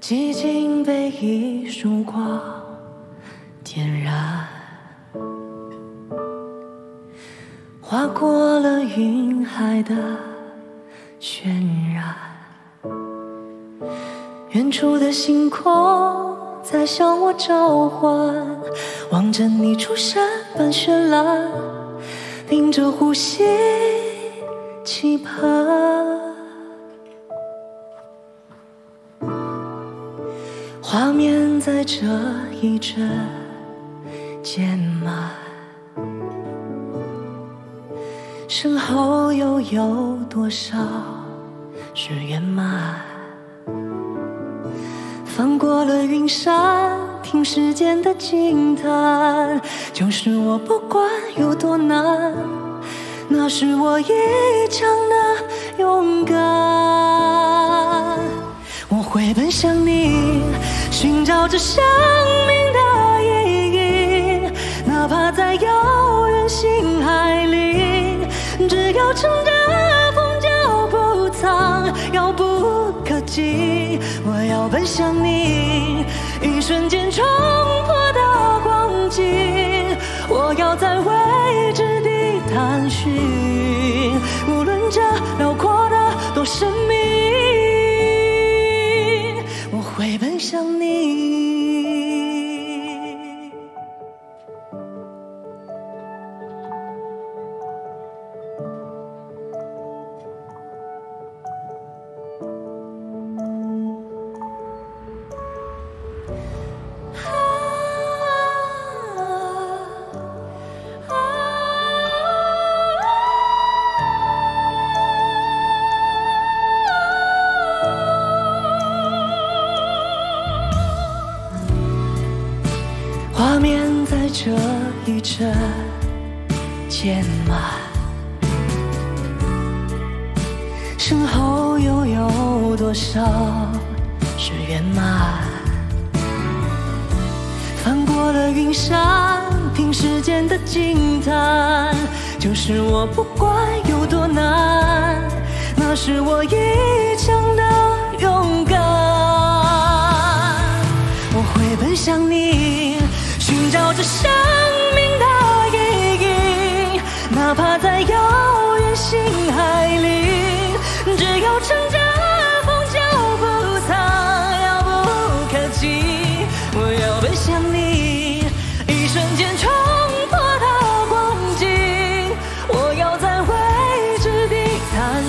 寂静被一束光点燃，划过了云海的渲染。远处的星空在向我召唤，望着你出山般绚烂，屏着呼吸期盼。画面在这一阵渐慢，身后又有多少是圆满？翻过了云山，听时间的惊叹，就是我不管有多难，那是我一腔的勇敢。我会奔向你。寻找着生命的意义，哪怕在遥远星海里，只要乘着风脚不苍，遥不可及。奔向你，一瞬间这一阵渐慢，身后又有多少是圆满？翻过了云山，听时间的惊叹，就是我不管有多难，那是我一腔的勇敢。我会奔向你。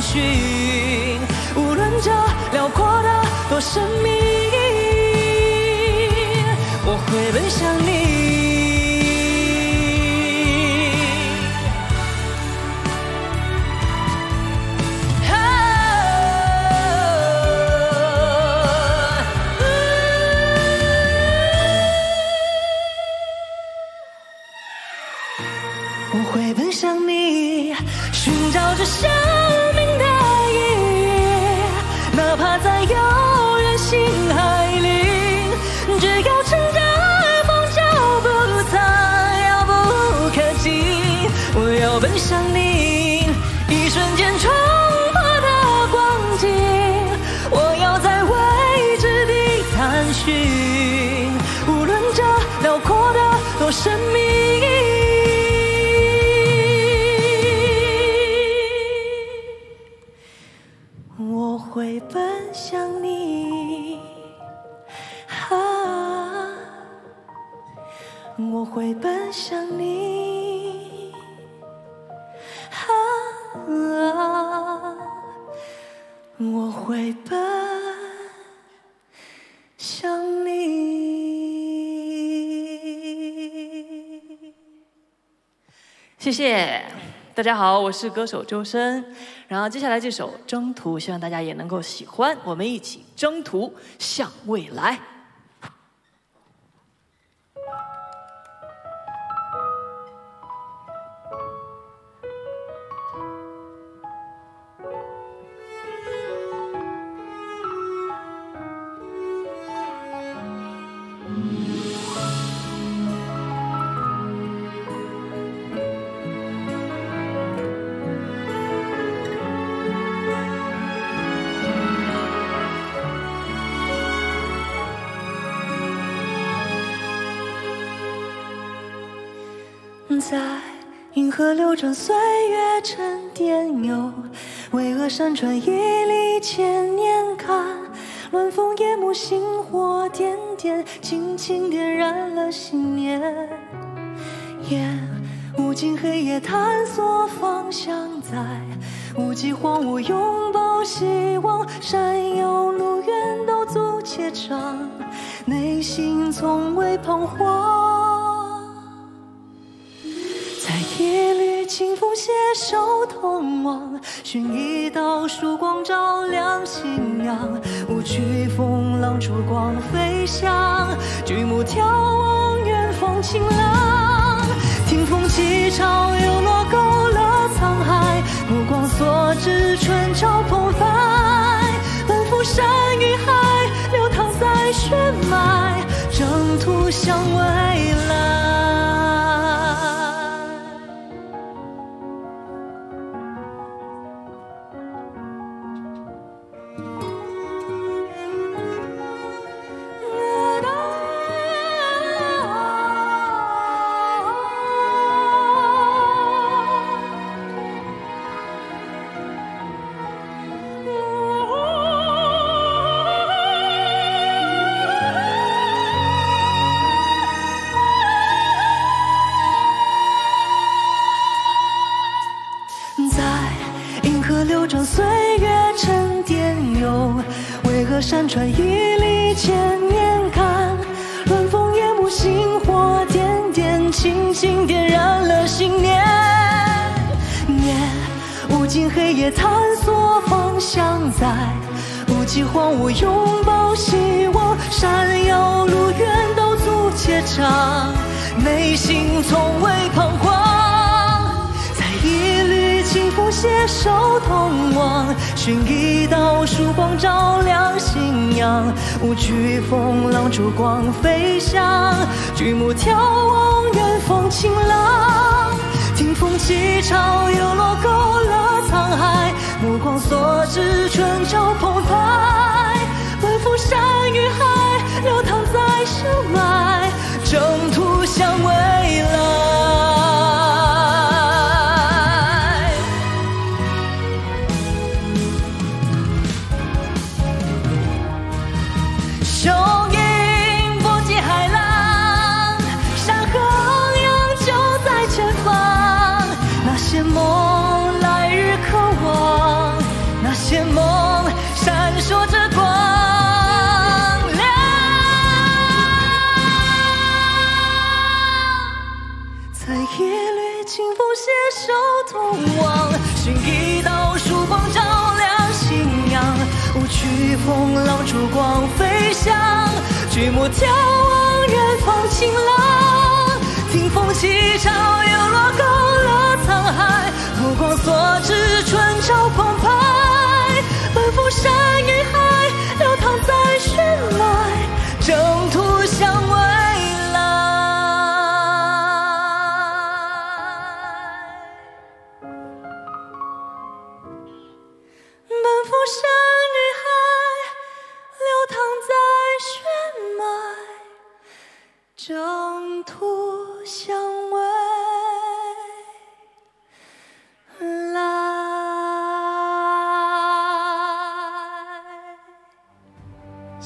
寻，无论这辽阔的多神秘。我会奔向你。我会奔向你，寻找着我会奔向你，啊！我会奔向你。谢谢大家好，我是歌手周深。然后接下来这首《征途》，希望大家也能够喜欢，我们一起征途向未来。在银河流转，岁月沉淀，有巍峨山川屹立千年。看乱风夜幕，星火点点，轻轻点燃了信念。夜无尽黑夜，探索方向，在无际荒芜拥抱希望。山有路远，都足且长，内心从未彷徨。清风携手同往，寻一道曙光照亮信仰。舞曲风浪烛光飞翔，举目眺望远方晴朗。听风起潮又落勾勒沧海，目光所至春潮澎湃，奔赴山与海，流淌在血脉，征途向未来。心点燃了信念。念无尽黑夜，探索方向，在无际荒芜拥抱希望。山遥路远，都足且长，内心从未彷徨。在一缕清风携手同往，寻一道曙光照亮心仰。舞曲风浪烛光飞翔，举目眺望远方晴朗。听风起潮又落勾勒沧海，目光所至春潮澎湃，奔赴山与海，流淌在血脉，征途向未来。通往，寻一道曙光照亮信仰。无惧风浪逐光飞翔，举目眺望远方晴朗。听风起潮又落勾勒沧海，目光所至春潮澎湃，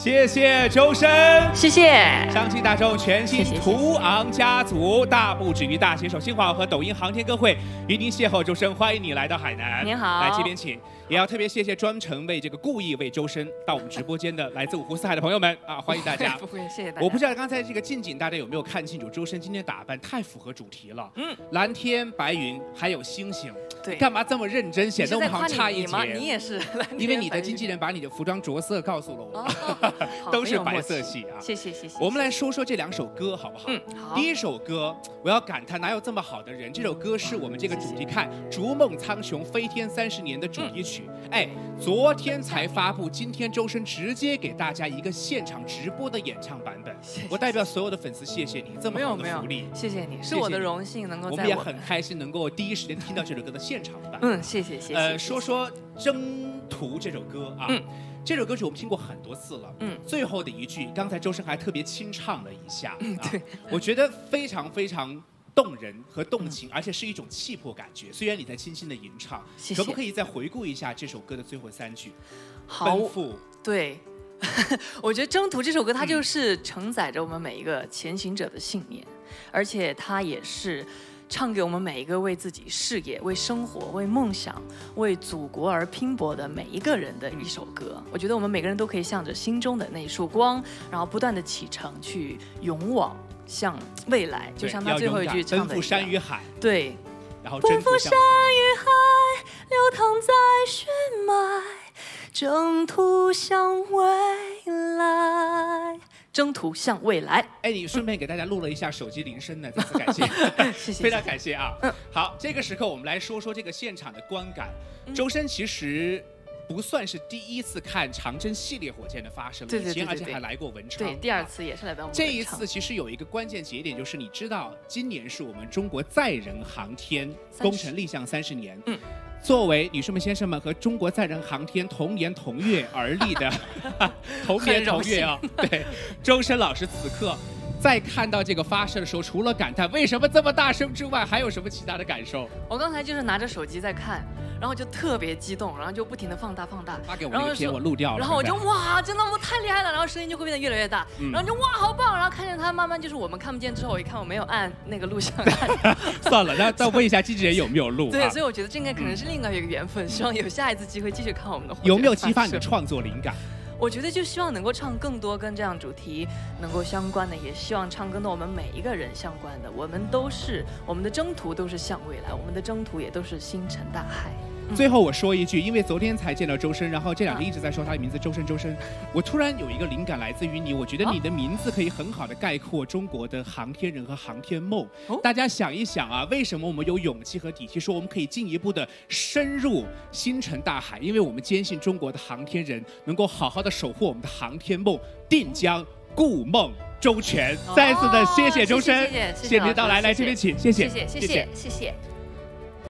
谢谢周深。谢谢。相信大众全新谢谢图昂家族大不止于大携手新华网和抖音航天歌会与您邂逅周深，欢迎你来到海南。您好来这边请。也要特别谢谢专程为这个故意为周深到我们直播间的来自五湖四海的朋友们啊，欢迎大家 不。会，谢谢大家。我不知道刚才这个近景大家有没有看清楚，周深今天打扮太符合主题了。嗯，蓝天白云还有星星，对干嘛这么认真，显得我们好像差一你是在夸你？也是，因为你的经纪人把你的服装着色告诉了我，都是白色系啊。谢谢谢谢。我们来说说这两首歌好不好？嗯好第一首歌，我要感叹哪有这么好的人？这首歌是我们这个主题看《逐梦苍穹飞天三十年》的主题曲。嗯哎，昨天才发布，今天周深直接给大家一个现场直播的演唱版本。谢谢。我代表所有的粉丝谢谢你这么好的福利，，谢谢你，是我的荣幸能够在我们也很开心能够第一时间听到这首歌的现场版。嗯，谢谢谢谢。呃，说说《征途》这首歌啊，嗯。这首歌曲我们听过很多次了，嗯。最后的一句，刚才周深还特别清唱了一下，啊对，我觉得非常非常动人和动情，而且是一种气魄感觉。虽然你在轻轻的吟唱，谢谢可不可以再回顾一下这首歌的最后三句？好对，我觉得《征途》这首歌，它嗯就是承载着我们每一个前行者的信念，而且它也是唱给我们每一个为自己事业、为生活、为梦想、为祖国而拼搏的每一个人的一首歌。我觉得我们每个人都可以向着心中的那一束光，然后不断的启程，去勇往向未来。就像他最后一句唱的一样，山与海，对，然后奔赴山与海，流淌在血脉，征途向未来。征途向未来。哎，你顺便给大家录了一下手机铃声呢，再次感谢，谢谢 非常感谢啊。好，这个时刻我们来说说这个现场的观感。嗯周深其实不算是第一次看长征系列火箭的发射，对对以前而且还来过文昌。对，第二啊。次也是来到我们这一次其实有一个关键节点，就是你知道，今年是我们中国载人航天工程立项三十年。嗯。作为女士们、先生们和中国载人航天同年同月而立的 同年同月啊，对，周深老师此刻在看到这个发射的时候，除了感叹为什么这么大声之外，还有什么其他的感受？我刚才就是拿着手机在看，然后就特别激动，然后就不停的放大放大，发给我然后那个片，说我录掉了。然后我就哇，真的我太厉害了，然后声音就会变得越来越大，嗯然后就哇好棒，然后看见他慢慢就是我们看不见之后，我一看我没有按那个录像按，算了，那 再问一下机器人有没有录对，啊所？以我觉得这应该可能是另外一个缘分，希望有下一次机会继续看我们的。有没有激发你的？创作灵感？我觉得就希望能够唱更多跟这样主题能够相关的，也希望唱更多我们每一个人相关的。我们都是我们的征途都是向未来，我们的征途也都是星辰大海。最后我说一句，因为昨天才见到周深，然后这两天一直在说他的名字周深周深，我突然有一个灵感来自于你，我觉得你的名字可以很好的概括中国的航天人和航天梦。哦大家想一想啊，为什么我们有勇气和底气说我们可以进一步的深入星辰大海？因为我们坚信中国的航天人能够好好的守护我们的航天梦，定将顾梦周全。再次的谢谢周深，谢谢您的到来，来这边请，谢谢，谢谢谢谢谢谢。